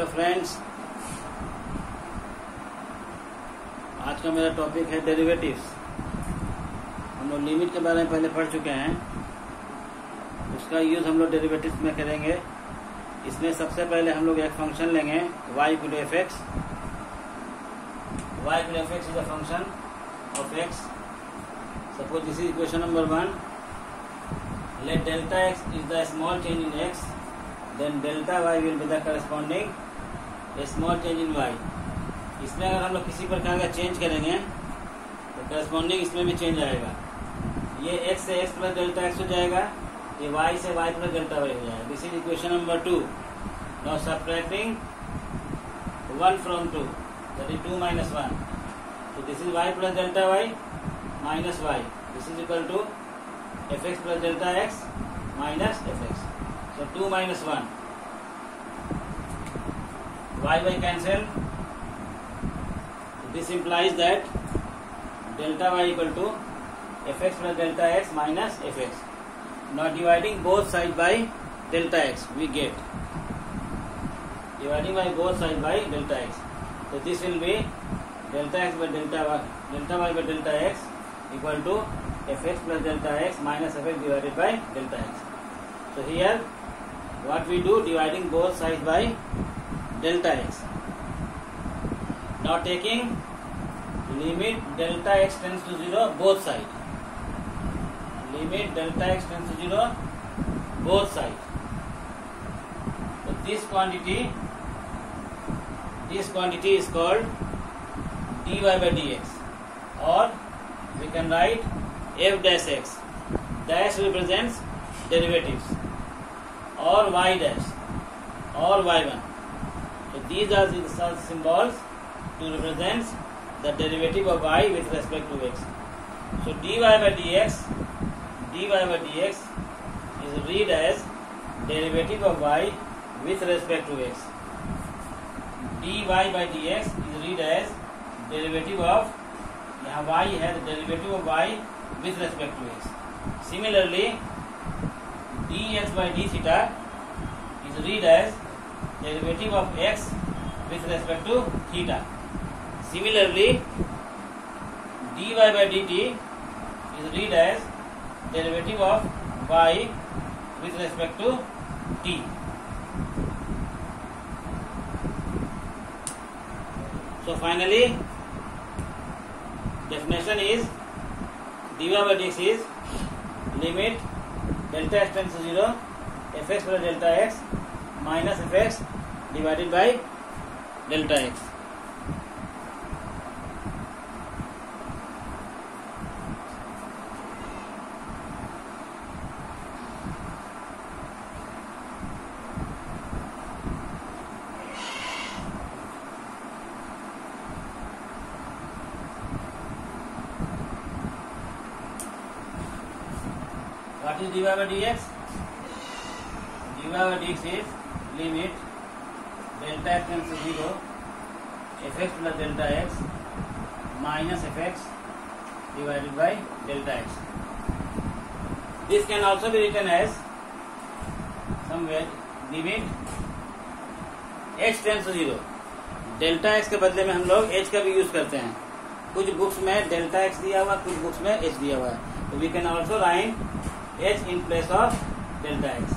Hello friends आज का मेरा टॉपिक है डेरिवेटिव्स हम लोग लिमिट के बारे में पहले पढ़ चुके हैं। उसका यूज़ हम लोग डेरिवेटिव्स में करेंगे। इसमें सबसे पहले हम लोग एक फ़ंक्शन लेंगे, y equal f x y equal f x is a function of x suppose this is equation number one let delta x is the small change in x. Then delta y will be the corresponding small change in y इसमें अगर हम लोग किसी प्रकार का change करेंगे तो corresponding इसमें भी चेंज आएगा। ये x से x प्लस डेल्टा एक्स हो जाएगा, ये y से y प्लस डेल्टा वाई हो जाएगा। This is equation number two now subtracting one from two that is two minus one so this is y plus delta y minus y. This is equal to fx plus delta x minus fx. So 2 minus 1. Y by cancel. This implies that delta y equal to fx plus delta x minus fx. Now dividing both sides by delta x we get. Dividing by both sides by delta x. So this will be delta x by delta y, delta y by delta x equal to fx plus delta x minus fx divided by delta x. So here what we do dividing both sides by delta x. Now taking limit delta x tends to 0 both sides. Limit delta x tends to 0 both sides. So this quantity this quantity is called dy by dx or we can write f dash x. Dash represents derivatives or y dash or y1. So these are the symbols to represent the derivative of y with respect to x. So dy by dx, dy by dx is read as derivative of y with respect to x. dy by dx is read as derivative of यहाँ y है the derivative of y with respect to x. Similarly, dx by d theta is read as derivative of x with respect to theta. Similarly, dy by dt is read as derivative of y with respect to t. So finally, definition is dy by dx is limit delta x tends to 0 fx plus delta x minus f x divided by delta x dy by d x dy by d x is limit delta x tends to 0 fx plus delta x minus fx divided by delta x. This can also be written as somewhere limit h tends to 0. Delta x के बदले में हम लोग H का भी use करते हैं कुछ बुक्स में डेल्टा एक्स दिया हुआ कुछ बुक्स में एच दिया हुआ है तो we can also write h in place of delta x.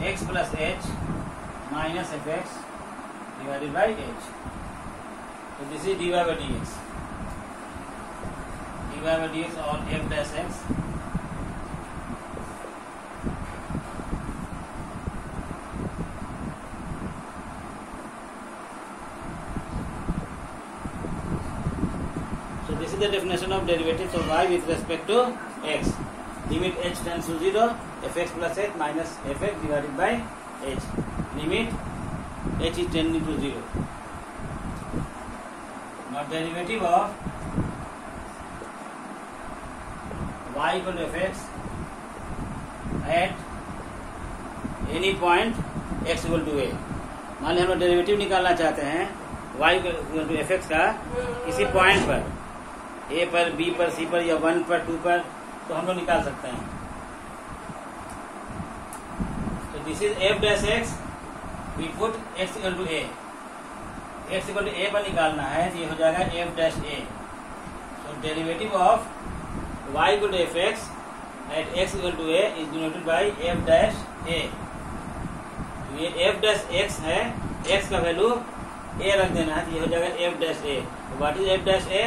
F x plus h minus fx divided by h. So this is dy by dx. dy by dx or f dash x. So this is the definition of derivatives of y with respect to x. Limit h tends to 0, f x plus h minus f x divided by h limit h is ten to zero not derivative of y को f x at any point x equal to a मान लिया हम लोग derivative निकालना चाहते हैं y equal to f x का किसी पॉइंट पर ए पर बी पर सी पर, या वन पर टू पर तो हम लोग निकाल सकते हैं। तो this is f dash x we put x equal to a x equal to a पर निकालना है तो ये हो जाएगा f dash a so derivative of y equal to f x at x equal to a is denoted by f dash a ये f dash x है x का वैल्यू ए रख देना है तो ये हो जाएगा f dash a what is f dash a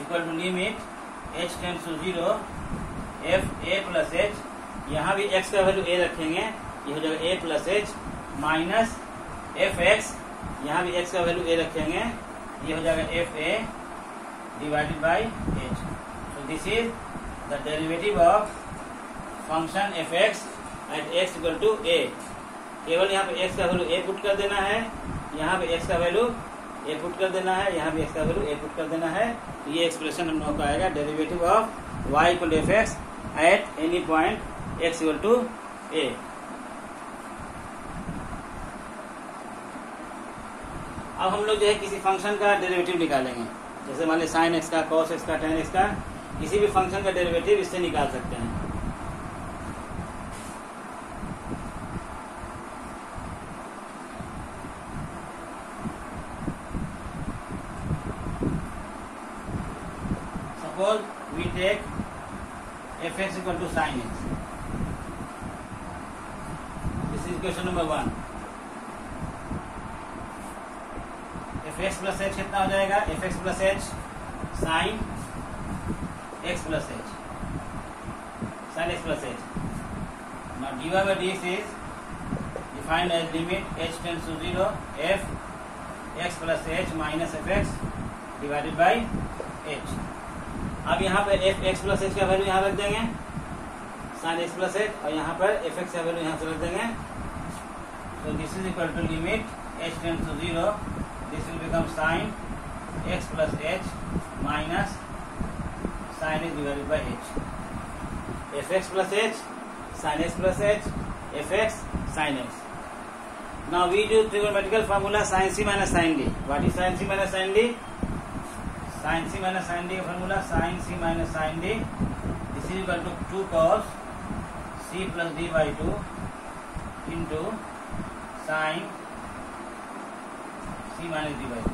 equal to limit h tends to zero f a plus h यहाँ भी एक्स का वैल्यू ए रखेंगे ये हो जाएगा a plus h minus f x यहाँ भी एक्स का वैल्यू ए रखेंगे। ये हो जाएगा f a divided by h so this is the derivative of function f x at x equal to a केवल यहाँ पे एक्स का वैल्यू ए पुट कर देना है। यहाँ पे एक्स का वैल्यू ए पुट कर देना है। यहाँ भी एक्स का वैल्यू ए पुट कर देना है। तो ये एक्सप्रेशन हम लोगों का आएगा। Derivative of y equal f x at any point x equal to a अब हम लोग जो है किसी फ़ंक्शन का डेरिवेटिव निकालेंगे जैसे मान लीजिए साइन एक्स का कॉस एक्स का टेन एक्स का, किसी भी फ़ंक्शन का डेरिवेटिव इससे निकाल सकते हैं suppose we take fx equal to sin x. This is question number one. F x plus h कितना हो जाएगा? F x plus h sine x plus h sine x plus h dy by d is defined as limit h tends to zero f x plus h minus f x divided by h अब यहाँ पर f x plus h का value यहाँ रख देंगे। Sign x plus H और यहाँ पर एफ़ एक्स का वैल्यू यहाँ से रख देंगे। तो this is equal to limit h tends to zero become sine x plus h minus sine x divided by h f x plus h sine x plus h f x sine x Now we do trigonometrical formula sin c minus sin d. What is sin c minus sin d? sin c minus sin d formula sin c minus sin d this is equal to 2 cos c plus d by 2 into sin c minus d by 2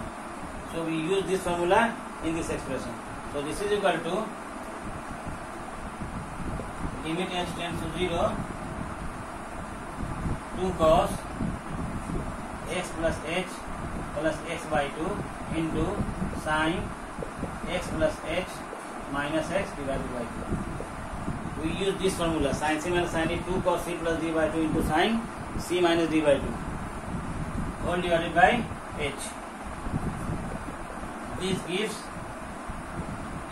so we use this formula in this expression so this is equal to limit h tends to 0 2 cos x plus h plus x by 2 into sin x plus h minus x divided by 2. We use this formula sin c minus sin d 2 cos c plus d by 2 into sin c minus d by 2 whole divided by h. This gives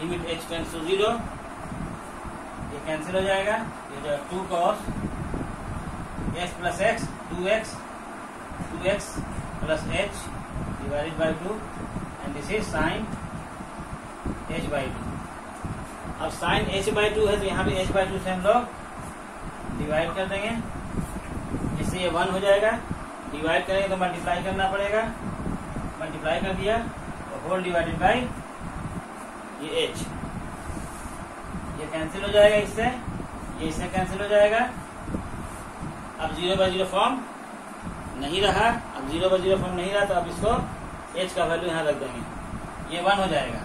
limit h tends to 0 ये cancel हो जाएगा। ये जो two cos x plus x two x two x plus h divided by two and this is sine h by two अब sine h by two है तो यहाँ पे एच बाई टू से हम लोग डिवाइड कर देंगे। इससे ये वन हो जाएगा। डिवाइड करेंगे तो मल्टीप्लाई करना पड़ेगा। मल्टीप्लाई कर दिया होल डिवाइडेड बाई ये एच ये कैंसिल हो जाएगा इससे, ये इससे कैंसिल हो जाएगा। अब ज़ीरो बाय ज़ीरो फॉर्म नहीं रहा, अब ज़ीरो बाय ज़ीरो फॉर्म नहीं रहा तो अब इसको एच का वैल्यू यहाँ रख देंगे। ये वन हो जाएगा।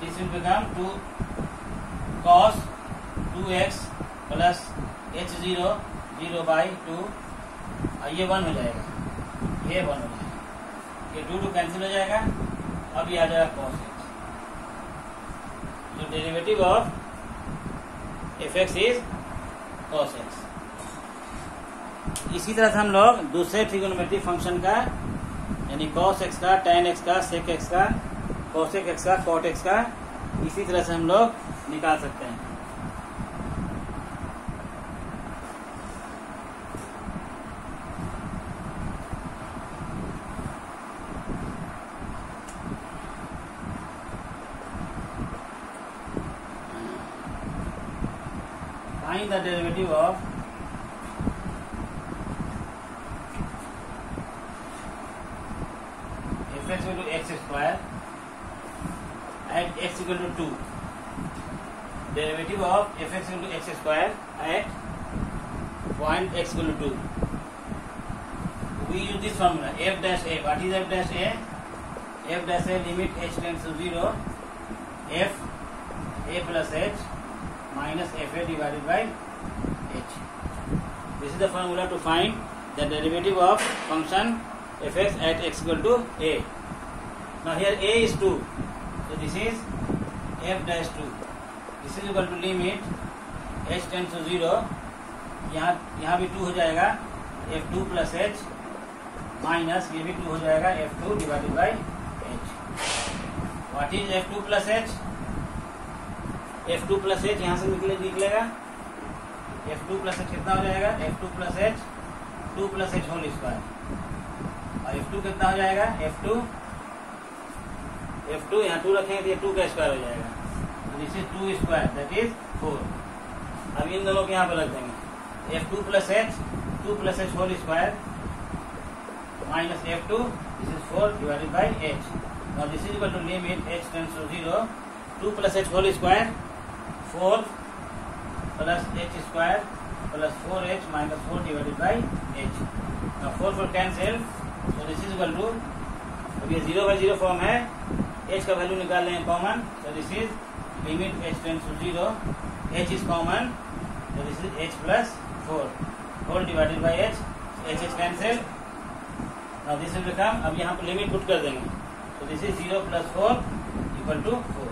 This will become two cos two x plus h zero zero by two ये वन हो जाएगा। ये वन हो जाएगा। ये टू टू कैंसिल हो जाएगा, अब ये आ जाएगा कॉस एक्स तो derivative of f x is cos x इसी तरह से हम लोग दूसरे ट्रिगोनोमेट्रिक फ़ंक्शन का, यानी कॉस एक्स का टेन एक्स का सेक एक्स का कॉसेक एक्स का कॉट एक्स का, इसी तरह से हम लोग निकाल सकते हैं। Find the derivative of fx equal to x square at x equal to 2 derivative of fx equal to x square at point x equal to 2 we use this formula f dash a. What is f dash a? f dash a limit h tends to 0 f a plus h minus f a divided by h. This is the formula to find the derivative of function fx at x equal to a. Now here a is 2. So this is f dash 2. This is equal to limit h tends to 0. यहाँ यहाँ भी 2 हो जाएगा f2 two plus h minus ये भी 2 हो जाएगा f2 two divided by h what is f2 two plus h f two plus h यहाँ से निकले निकलेगा एफ़ टू प्लस एच कितना हो जाएगा? F two plus h two plus h whole square और एफ़ टू कितना हो जाएगा? एफ़ टू एफ़ टू यहाँ टू रखेंगे तो ये टू का स्क्वायर हो जाएगा। This is two square that is four अब इन दोनों को यहाँ पर रख देंगे। F two plus h two plus h whole square minus f two this is four divided by h now this is equal to limit h tends to 0 2 plus h whole four plus h square plus four h minus four divided by h four four ten self अब ये zero by zero form है. H का value निकाल लें common तो this is limit h tends to zero h is common तो this is h plus four four divided by h h h ten self is the अब यहाँ पर limit put कर देंगे. तो this is zero plus four equal to four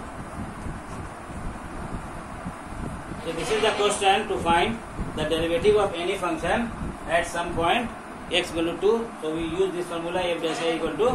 So this is the question to find the derivative of any function at some point x equal to 2. So we use this formula f dash a equal to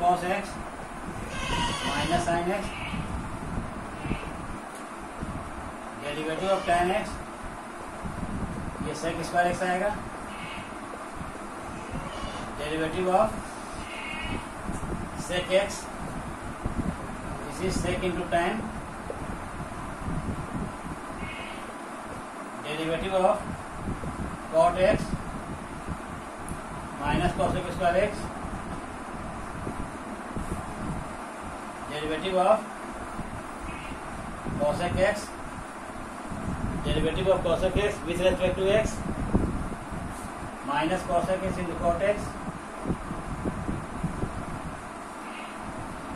cos x minus sin x derivative of tan x. ये sec square x आएगा। Derivative of sec x this is sec into tan derivative of cot x minus cos x square x derivative of cosec x. Derivative of cosec x with respect to x minus cosec x into cot x.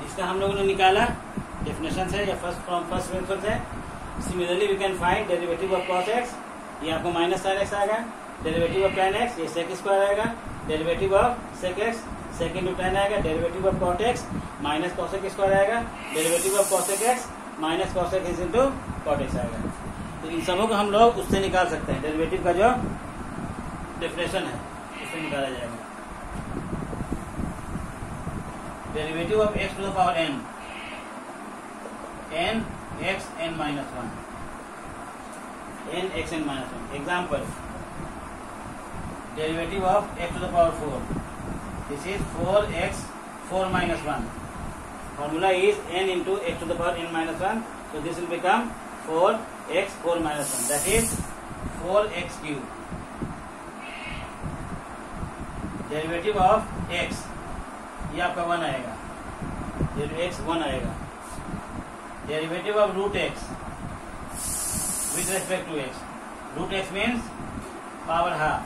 इसका हम लोगों ने निकाला। Definition से या first from first principle से similarly we can find derivative of cos x. ये आपको माइनस साइन एक्स आएगा डेरिवेटिव ऑफ़ tan x, ये sec स्क्वायर आएगा। Derivative of sec x into tan आएगा derivative of cot x minus cosec square आएगा derivative of cosec x minus cosec x into cot x आएगा। तो इन सबों को हम लोग उससे निकाल सकते हैं। डेरिवेटिव का जो डेफिनेशन है, उससे निकाला जाएगा। Derivative of x to the power n n x n minus 1 n x n minus 1 example, derivative of x to the power 4 this is four x four minus one formula is n into x to the power n minus one तो this will become four x four minus one that is four x cube derivative of x ये आपका one आएगा। X one आएगा। Derivative of root x with respect to x root x means power half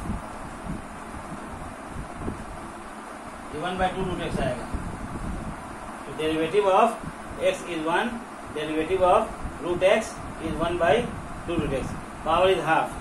one by two root x आएगा। तो derivative of x is one derivative of root x is one by two root x power is half